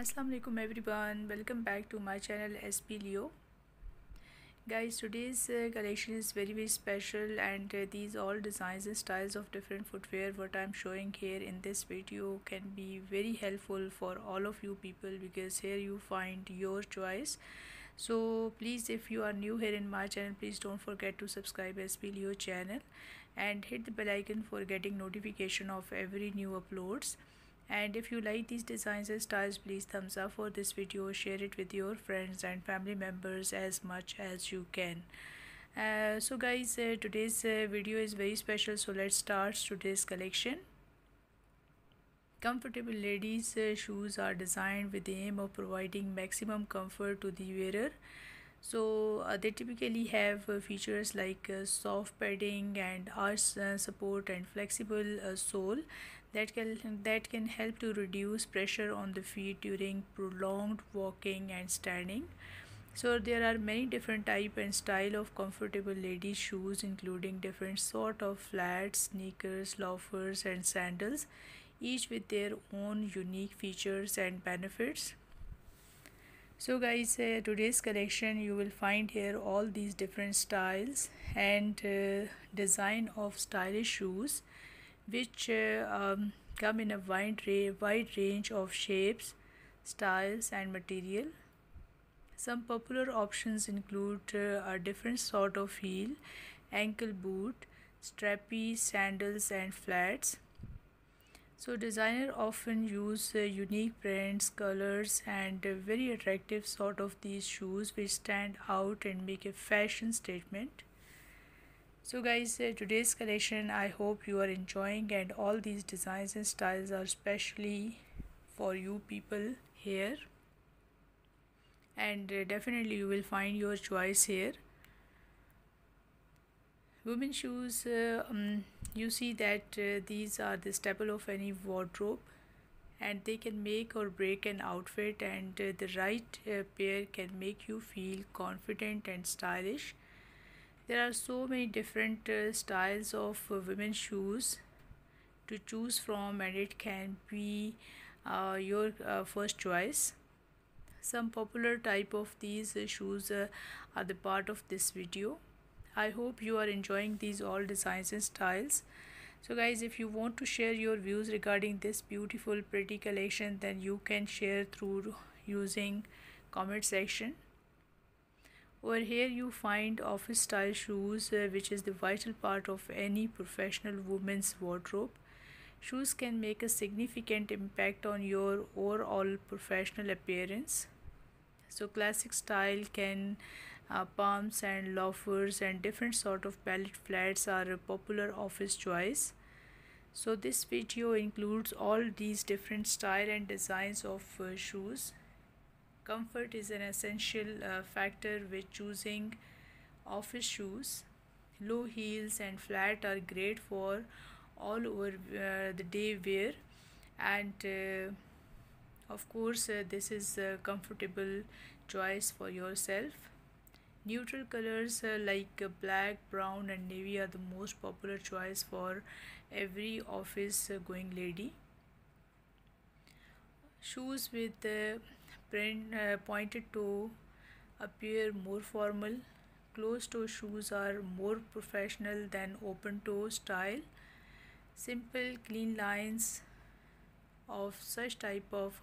assalamu alaikum everyone. Welcome back to my channel SB LEO. Guys today's uh, collection is very very special and uh, these all designs and styles of different footwear what i'm showing here in this video can be very helpful for all of you people because here you find your choice. So please if you are new here in my channel please don't forget to subscribe SB LEO channel and hit the bell icon for getting notification of every new uploads and if you like these designs and styles please thumbs up for this video. Share it with your friends and family members as much as you can. Uh, so guys uh, today's uh, video is very special. So let's start today's collection. Comfortable ladies uh, shoes are designed with the aim of providing maximum comfort to the wearer. So uh, they typically have uh, features like soft padding and arch support and flexible sole that can that can help to reduce pressure on the feet during prolonged walking and standing. So there are many different type and style of comfortable ladies shoes including different sort of flats sneakers loafers and sandals each with their own unique features and benefits. So guys uh, today's collection you will find here all these different styles and uh, design of stylish shoes which um, come in a wide, ra wide range of shapes styles and material some popular options include uh, a different sort of heel ankle boot strappy sandals and flats so designer often use uh, unique prints, colors and uh, very attractive sort of these shoes which stand out and make a fashion statement. So guys uh, today's collection I hope you are enjoying and all these designs and styles are specially for you people here. And uh, definitely you will find your choice here. Women shoes uh, um, you see that uh, these are the staple of any wardrobe. And they can make or break an outfit and uh, the right uh, pair can make you feel confident and stylish there are so many different uh, styles of uh, women's shoes to choose from and it can be uh, your first choice. Some popular type of these shoes are the part of this video. I hope you are enjoying these all designs and styles. So guys if you want to share your views regarding this beautiful pretty collection then you can share through using comment section over here you find office style shoes uh, which is the vital part of any professional woman's wardrobe. Shoes can make a significant impact on your overall professional appearance. So classic style can uh, pumps and loafers and different sort of ballet flats are a popular office choice. So this video includes all these different style and designs of uh, shoes comfort is an essential uh, factor with choosing office shoes. Low heels and flat are great for all over uh, the day wear. And uh, of course uh, this is a comfortable choice for yourself. Neutral colors uh, like uh, black, brown and navy are the most popular choice for every office going lady. Shoes with print uh, pointed toe appear more formal. Closed toe shoes are more professional than open toe style. Simple clean lines of such type of